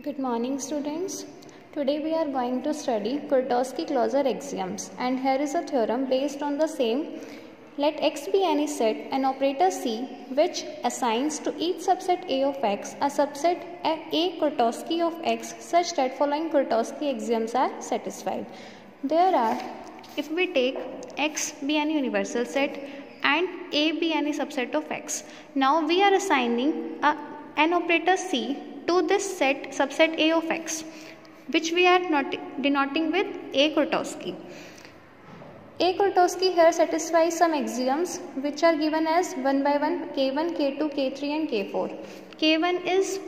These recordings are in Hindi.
Good morning students. Today we are going to study Kuratowski-Closure axioms and here is a theorem based on the same. Let x be any set, an operator C which assigns to each subset A of x a subset A Kuratowski of x such that following Kuratowski axioms are satisfied. There are, if we take x be any universal set and A be any subset of x. Now we are assigning a, an operator C to this set subset A of x which we are not denoting with A Kuratowski. A Kuratowski here satisfies some axioms which are given as 1 by 1 K1, K2, K3 and K4. K1 is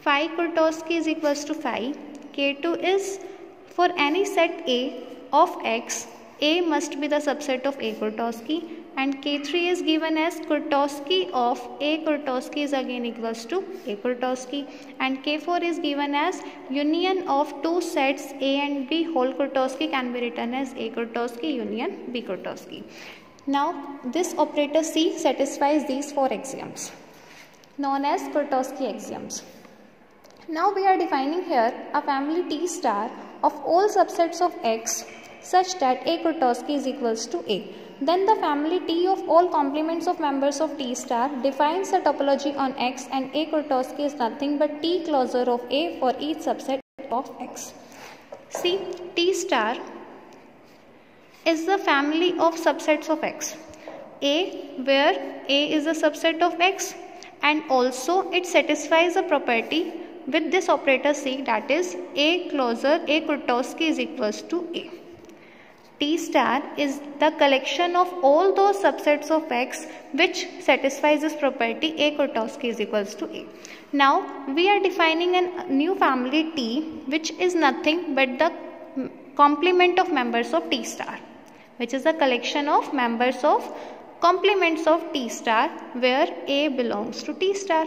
phi Kuratowski is equals to phi. K2 is for any set A of x, A must be the subset of A Kuratowski and K3 is given as Kuratowski of A Kuratowski is again equals to A Kuratowski and K4 is given as union of two sets A and B whole Kuratowski can be written as A Kuratowski union B Kuratowski. Now this operator C satisfies these four axioms known as Kuratowski axioms. Now we are defining here a family T star of all subsets of X such that A Kuratowski is equals to A. Then the family T of all complements of members of T star defines a topology on X and A Kuratowski is nothing but T closure of A for each subset of X. See T star is the family of subsets of X. A where A is a subset of X and also it satisfies a property with this operator C that is A closure A Kuratowski is equals to A. T star is the collection of all those subsets of X which satisfies this property A Kuratowski is equals to A. Now we are defining a new family T which is nothing but the complement of members of T star which is the collection of members of complements of T star where A belongs to T star.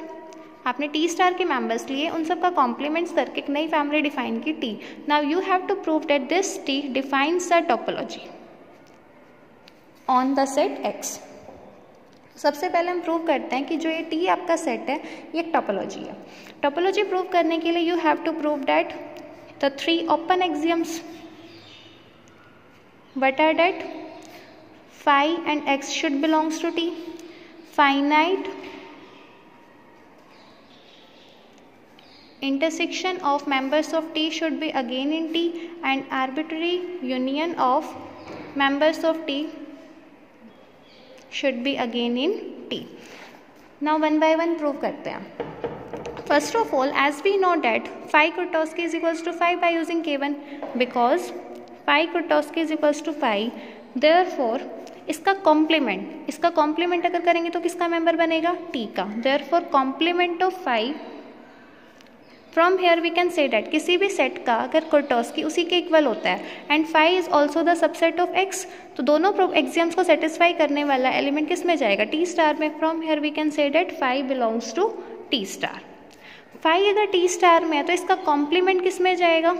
आपने टी स्टार के मेंबर्स लिए उन सब का कॉम्प्लीमेंट्स करके एक नई फैमिली डिफाइन की T now you have to prove that this T defines the topology on the set X सबसे पहले हम प्रूव करते हैं कि जो ये टी आपका सेट है, ये एक टोपोलॉजी है। टोपोलॉजी प्रूव करने के लिए you have to prove that the three open axioms what are that phi and X should belongs to T finite intersection of members of T should be again in T and arbitrary union of members of T should be again in T. Now one by one prove करते हैं First of all, as we know that phi Kuratowski is equals to phi by using K1 because phi Kuratowski is equals to phi. Therefore, इसका कॉम्प्लीमेंट इसका कॉम्प्लीमेंट अगर करेंगे तो किसका मेंबर बनेगा टी का therefore complement of phi from here we can say that किसी भी सेट का अगर कुर्टोस्की उसी के इक्वल होता है and phi is also the subset of X तो दोनों एग्ज़ाम्स को सेटिस्फाई करने वाला एलिमेंट किसमें जाएगा? टी स्टार में। From here we can say that phi belongs to T star phi अगर टी स्टार में है तो इसका कॉम्प्लीमेंट किसमें जाएगा?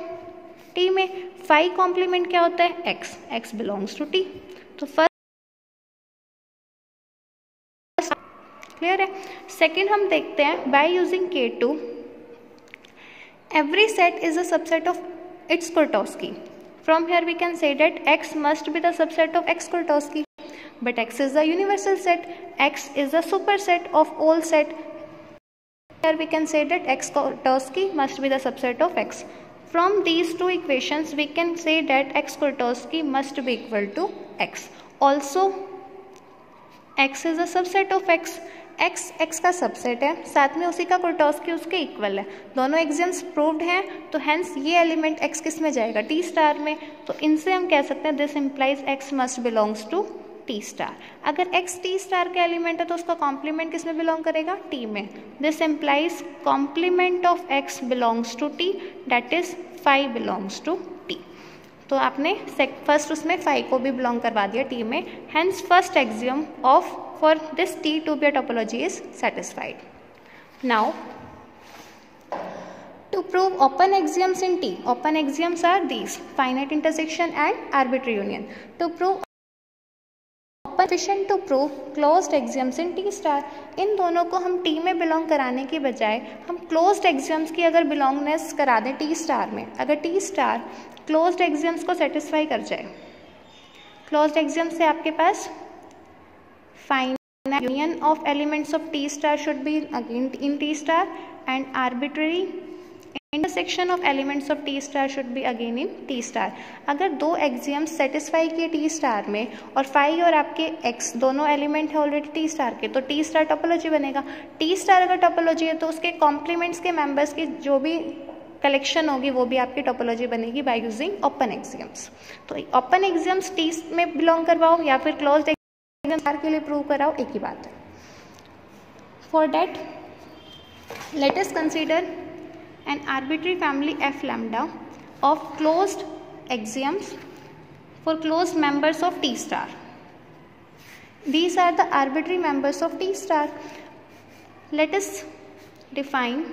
टी में। फाइव कॉम्प्लीमेंट क्या होता है? X X belongs to T तो फ़र्स्ट क्लियर है? सेकेंड हम देखते हैं by using K two Every set is a subset of its Kuratowski. From here we can say that X must be the subset of X Kuratowski. But X is the universal set. X is a superset of all set. Here we can say that X Kuratowski must be the subset of X. From these two equations we can say that X Kuratowski must be equal to X. Also X is a subset of X. X X का सबसेट है, साथ में उसी का की उसके इक्वल है। दोनों एग्ज़ाम्स प्रूव्ड हैं तो हैंस ये एलिमेंट एक्स किसमें जाएगा? टी स्टार में। तो इनसे हम कह सकते हैं this implies X must belongs to T star अगर एक्स टी स्टार का एलिमेंट है तो उसका कॉम्प्लीमेंट किसमें बिलोंग करेगा? टी में। This implies complement of X belongs to T that is phi belongs to T तो आपने फ़र्स्ट उसमें फाइव को भी बिलोंग करवा दिया टी में। Hence first axiom of for this T to be a topology is satisfied. Now, to prove open axioms in T, open axioms are these finite intersection and arbitrary union. To prove sufficient to prove closed axioms in T star इन दोनों को हम टी में बिलोंग कराने की बजाय हम क्लोज्ड एग्ज़ाम्स की अगर बिलोंगनेस करा दें टी स्टार में अगर टी स्टार क्लोज्ड एग्ज़ाम्स को सेटिस्फाई कर जाए क्लोज्ड एग्ज़ाम से आपके पास finite union of elements of T star should be again in T star and arbitrary intersection of elements of T star should be again in T star. अगर दो एक्सियम्स सेटिस्फाई किए T स्टार में और फाइव और आपके x दोनों एलिमेंट है ऑलरेडी T स्टार के तो T स्टार टोपोलॉजी बनेगा T स्टार अगर टोपोलॉजी है तो उसके कॉम्प्लीमेंट्स के मेंबर्स की जो भी कलेक्शन होगी, वो भी आपकी टोपोलॉजी बनेगी बाय यूजिंग ओपन एग्जियम्स तो ओपन एग्जियम्स टी में बिलोंग करवाओ या फिर क्लोज एकदम चार के लिए प्रूव कराओ, एक ही बात है। For that let's consider an arbitrary family F lambda of close axioms for close members of T star these are the arbitrary members of T star let's define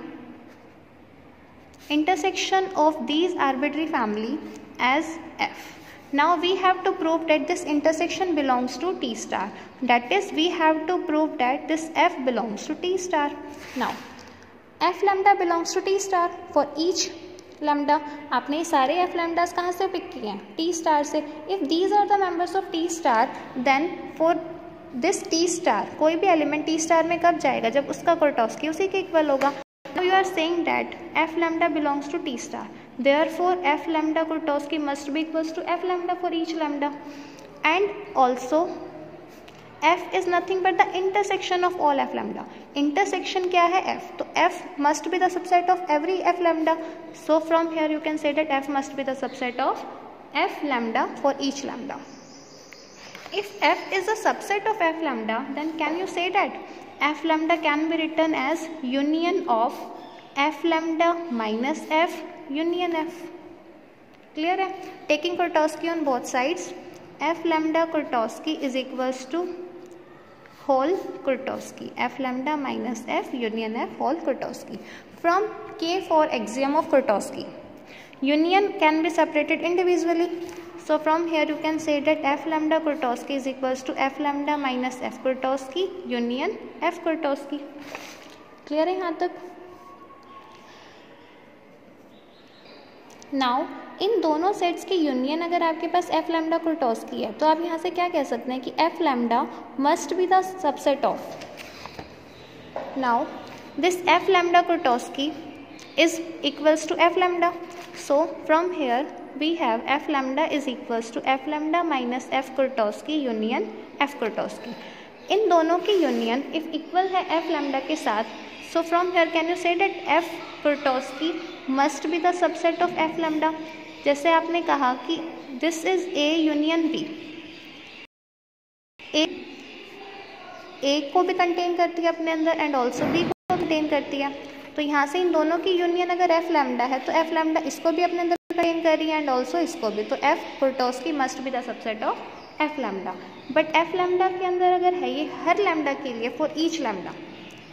intersection of these arbitrary family as F Now we have to prove that this intersection belongs to T star. That is we have to prove that this F belongs to T star. Now F lambda belongs to T star for each lambda आपने सारे F lambdas कहाँ से पिक किए हैं T star से if these are the members of T star then for this T star कोई भी element T star में कब जाएगा जब उसका कोर्टोस्की उसी के इक्वल होगा you are saying that F lambda belongs to T star. Therefore, F lambda Kuratowski must be equals to F lambda for each lambda. And also, F is nothing but the intersection of all F lambda. Intersection क्या है F? तो F must be the subset of every F lambda. So from here you can say that F must be the subset of F lambda for each lambda. If F is a subset of F lambda, then can you say that F lambda can be written as union of F lambda minus F union F clear है? Taking Kuratowski on both sides F lambda Kuratowski is equals to whole Kuratowski F lambda minus F union F whole Kuratowski from K four axiom of Kuratowski union can be separated individually so from here you can say that F lambda Kuratowski is equals to F lambda minus F Kuratowski union F Kuratowski clear है यहाँ तक? नाउ, इन दोनों सेट्स की यूनियन अगर आपके पास एफ़ लैमडा कुर्टोस की है तो आप यहाँ से क्या कह सकते हैं कि F lambda must be the subset of now this F lambda Kuratowski is equals to f lambda. So, from here, we have f lambda is equals to f lambda minus f union F Kuratowski इन दोनों की यूनियन इफ़ इक्वल है एफ़ लैम्डा के साथ so from here can you say that F Kuratowski must be the subset of F lambda जैसे आपने कहा कि this is A union B A को भी कंटेन करती है अपने अंदर एंड ऑल्सो बी को कंटेन करती है. तो यहाँ से इन दोनों की यूनियन अगर एफ़ लैमडा है तो एफ़ लैमडा इसको भी अपने अंदर कंटेन कर रही है एंड ऑल्सो इसको भी. तो F Kuratowski must be the subset of F lambda but F lambda के अंदर अगर है ये हर लैमडा के लिए for each lambda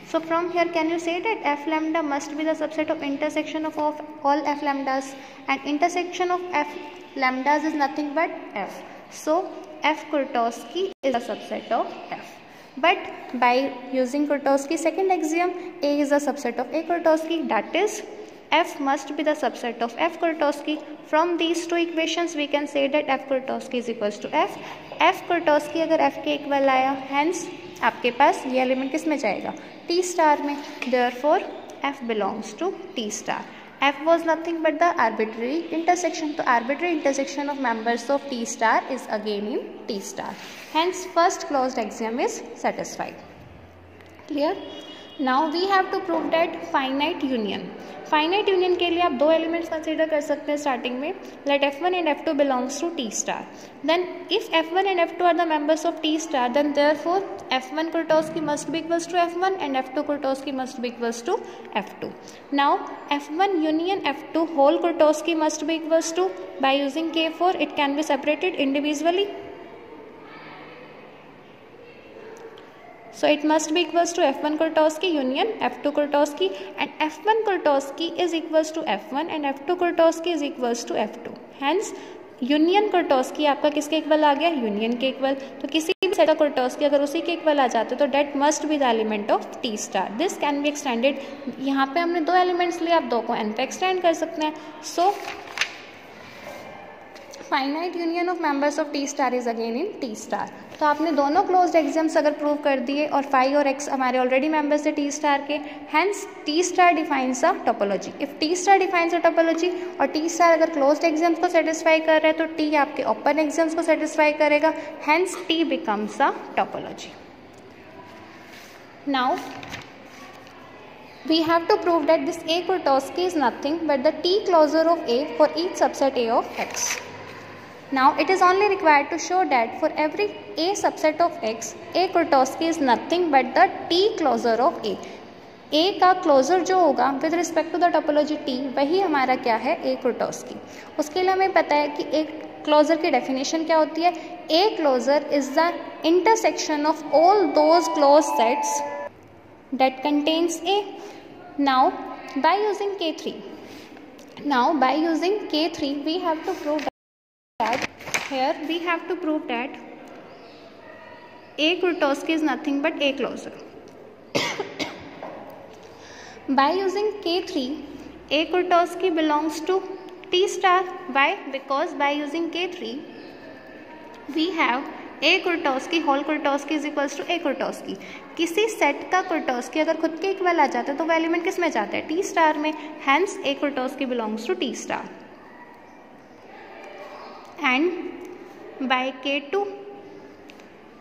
So from here can you say that f lambda must be the subset of intersection of, of all f lambdas and intersection of f lambdas is nothing but f. So f Kuratowski is a subset of f. But by using Kuratowski's second axiom, A is a subset of A Kuratowski that is f must be the subset of f Kuratowski. From these two equations we can say that f Kuratowski is equals to f. f Kuratowski अगर f के इक्वल आया hence आपके पास ये एलिमेंट किसमें जाएगा टी स्टार में therefore F belongs to T star F was nothing but the arbitrary intersection. तो arbitrary intersection of members of T star is again in T star. Hence first closed axiom is satisfied. Clear? Now we have to prove that finite union finite union के लिए आप दो एलिमेंट्स कंसिडर कर सकते हैं स्टार्टिंग में. Let F one and F two belongs to T star then if F one and F two are the members of T star then therefore F one Kuratowski must be equals to F one and F two Kuratowski must be equals to F two now F one union F two whole Kuratowski must be equals to by using K four it can be separated individually So, it must be equals to F1 Kuratowski union F2 Kuratowski and F1 Kuratowski is equals to F1 and F2 is is equals to F2. Hence union Kuratowski आपका किसके इक्वल आ गया? यूनियन के इक्वल तो किसी भी सेट ऑफ़ की अगर उसी के इक्वल आ जाते तो that must be the element of T star this can be extended यहाँ पे हमने दो एलिमेंट्स लिए, आप दो को एन पे एक्सटेंड कर सकते हैं. So finite union of members of T star is again in T star तो आपने दोनों क्लोज्ड एग्ज़ाम्स अगर प्रूव कर दिए और फाइव और एक्स हमारे ऑलरेडी मेंबर्स है टी स्टार के hence T star defines a topology if T star defines a topology और टी स्टार अगर क्लोज्ड एग्ज़ाम्स को सेटिस्फाई कर रहे हैं तो टी आपके ओपन एग्ज़ाम्स को सेटिस्फाई करेगा hence T becomes a topology now we have to prove that this A Kuratowski is nothing but the T closure of A for each subset A of X. now, it is only required to show that for every a subset of x, a kurtosky is nothing but the t closure of a. A का क्लोजर जो होगा with respect to the topology T वही हमारा क्या है? ए कुर्टोस्की उसके लिए हमें पता है कि एक क्लोजर की डेफिनेशन क्या होती है? A closure is the intersection of all those close sets that contains A now by using K three now by using K three we have to prove the that here we have to prove that A Kuratowski is nothing but A closure. By using K3, A Kuratowski belongs to T star. Why? Because by using K3, we have A Kuratowski whole Kuratowski is equals to A Kuratowski किसी सेट का कुर्टोस्की अगर खुद के इक्वल आ जाता है तो वो एलिमेंट किसमें जाता है टी स्टार में hence A Kuratowski belongs to T star and by K two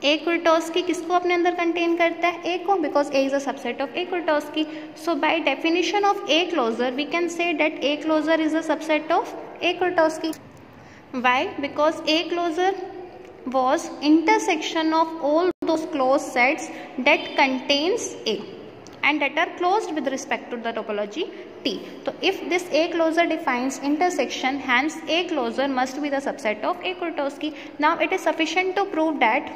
A Kuratowski किसको अपने अंदर कंटेन करता है? ए को because A is a subset of A Kuratowski so by definition of A closure we can say that A closure is a subset of A Kuratowski why because A closure was intersection of all those closed sets that contains A. and that are closed with respect to the topology T. So if this A closure defines intersection, hence A closure must be the subset of A Kuratowski. Now it is sufficient to prove that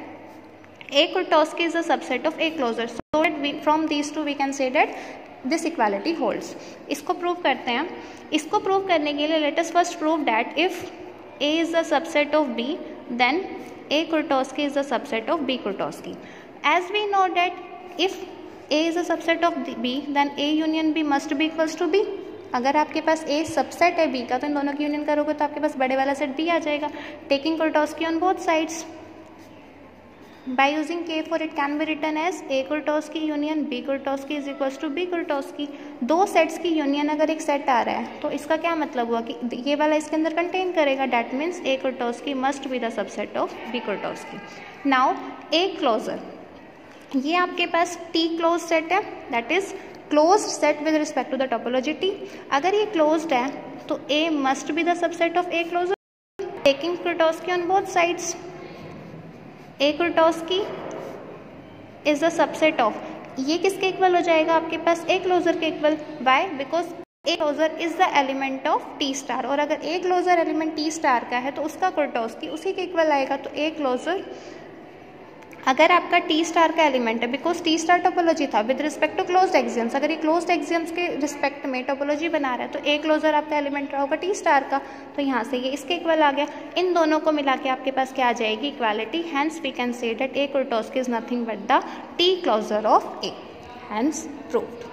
A Kuratowski is a subset of A closure. So that we, from these two we can say that this equality holds. इसको prove करते हैं इसको prove करने के लिए let us first prove that if A is a subset of B then A Kuratowski is a subset of B Kuratowski. As we know that if is a subset of B, then A union B must be equals to B. अगर आपके पास ए सबसेट है बी का तो इन दोनों की यूनियन करोगे तो आपके पास बड़े वाला सेट बी आ जाएगा। Taking Kuratowski on both sides by using k for it can be written as a Kuratowski union b Kuratowski is equals to b Kuratowski दो सेट्स की यूनियन अगर एक सेट आ रहा है तो इसका क्या मतलब हुआ कि ये वाला इसके अंदर कंटेन करेगा। That means A Kuratowski must be the subset of B Kuratowski now A closure ये आपके पास टी क्लोज सेट है. That is close set with respect to the topology T अगर ये क्लोज्ड है तो A must be the subset of A closure taking Kuratowski on both sides A Kuratowski is the subset of ये किसके इक्वल हो जाएगा? आपके पास ए क्लोजर के equal why because A closure is the element of T star और अगर A closure element T star का है तो उसका कुर्टोस्की उसी के इक्वल आएगा. तो ए क्लोजर अगर आपका टी स्टार का एलिमेंट है बिकॉज़ टी स्टार टोपोलॉजी था with respect to close exams अगर ये क्लोज एग्ज़ाम्स के रिस्पेक्ट में टोपोलॉजी बना रहा है तो ए क्लोजर आपका एलिमेंट रहा होगा टी स्टार का। तो यहाँ से ये इसके इक्वल आ गया। इन दोनों को मिला के आपके पास क्या आ जाएगी? Equality hence we can say that A Kuratowski is nothing but the T closure of A hence proved